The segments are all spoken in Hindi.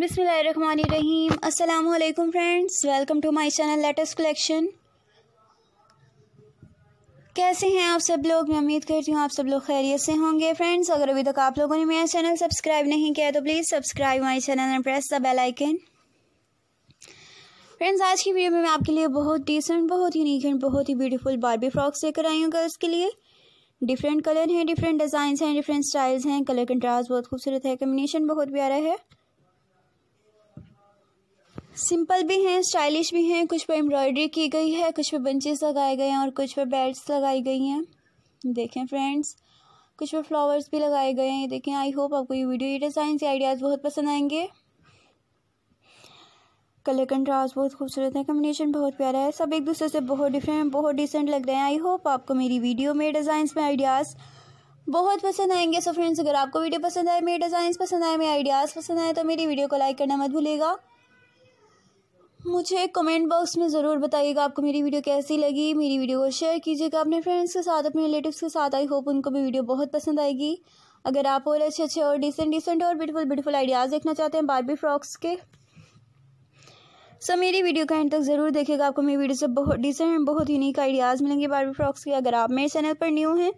बिसमीम अल्लाम friends, welcome to my channel latest collection. कैसे हैं आप सब लोग? मैं उम्मीद करती हूँ आप सब लोग खैरियत से होंगे। फ्रेंड्स, अगर अभी तक आप लोगों ने मेरा चैनल सब्सक्राइब नहीं किया तो please subscribe my channel and press the bell icon friends, आज की वीडियो में मैं आपके लिए बहुत डिसेंट बहुत यूनिक एंड बहुत ही ब्यूटीफुल बारबी फ्रॉक्स लेकर आई हूँ गर्ल्स के लिए। डिफरेंट कलर हैं डिफरेंट डिज़ाइन हैं डिफरेंट स्टाइल्स हैं। कलर कंट्रास्ट बहुत खूबसूरत है कम्बिनेशन बहुत प्यारा है। सिंपल भी हैं, स्टाइलिश भी हैं, कुछ पर एम्ब्रॉयडरी की गई है, कुछ पर बंचेस लगाए गए हैं और कुछ पर बेड्स लगाई गई हैं। देखें फ्रेंड्स, कुछ पर फ्लावर्स भी लगाए गए हैं। देखें आई होप आपको ये वीडियो, ये डिज़ाइन से आइडियाज़ बहुत पसंद आएँगे। कलर कंट्रास्ट बहुत खूबसूरत है कम्बिनेशन बहुत प्यारा है, सब एक दूसरे से बहुत डिफरेंट बहुत डिसेंट लग रहे हैं। आई होप आपको मेरी वीडियो में डिज़ाइन में आइडियाज़ बहुत पसंद आएँगे। सो फ्रेंड्स अगर आपको वीडियो पसंद आए, मेरे डिज़ाइन पसंद आए, मेरे आइडियाज़ पसंद आए तो मेरी वीडियो को लाइक करना मत भूलेगा मुझे कमेंट बॉक्स में ज़रूर बताइएगा आपको मेरी वीडियो कैसी लगी। मेरी वीडियो को शेयर कीजिएगा अपने फ्रेंड्स के साथ, अपने रिलेटिव्स के साथ। आई होप उनको भी वीडियो बहुत पसंद आएगी। अगर आप और अच्छे अच्छे और डिसेंट डिसेंट और ब्यूटीफुल ब्यूटीफुल आइडियाज़ देखना चाहते हैं बारबी फ्रॉक्स के सो मेरी वीडियो का एंड तक ज़रूर देखिएगा। आपको मेरी वीडियो से बहुत डिसेंट बहुत यूनिक आइडियाज़ मिलेंगे बारबी फ्रॉक्स के। अगर आप मेरे चैनल पर न्यू हैं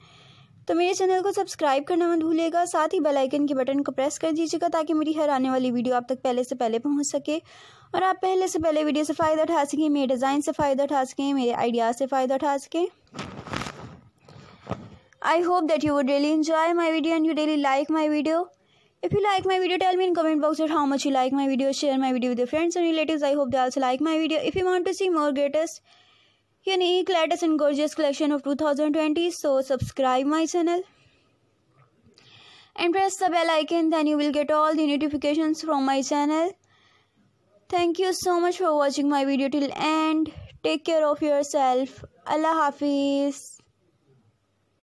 तो मेरे चैनल को सब्सक्राइब करना मत भूलिएगा, साथ ही बेल आइकन के बटन को प्रेस कर दीजिएगा ताकि मेरी हर आने वाली वीडियो आप तक पहले से पहले पहुँच सके। और आप पहले से पहले वीडियो से फ़ायदा उठा सकें, मेरे डिज़ाइन से फ़ायदा उठा सकें, मेरे आइडियाज़ से फ़ायदा उठा सकें। I hope that you would really enjoy my video and you daily like my video if you like my video tell me in comment box how much you like my video share my video with friends and relative I hope they like my video if you want to see more greatest unique, latest and gorgeous collection of 2020, so subscribe my channel. And press the bell icon then you will get all the notifications from my channel. Thank you so much for watching my video till end. Take care of yourself. Allah hafiz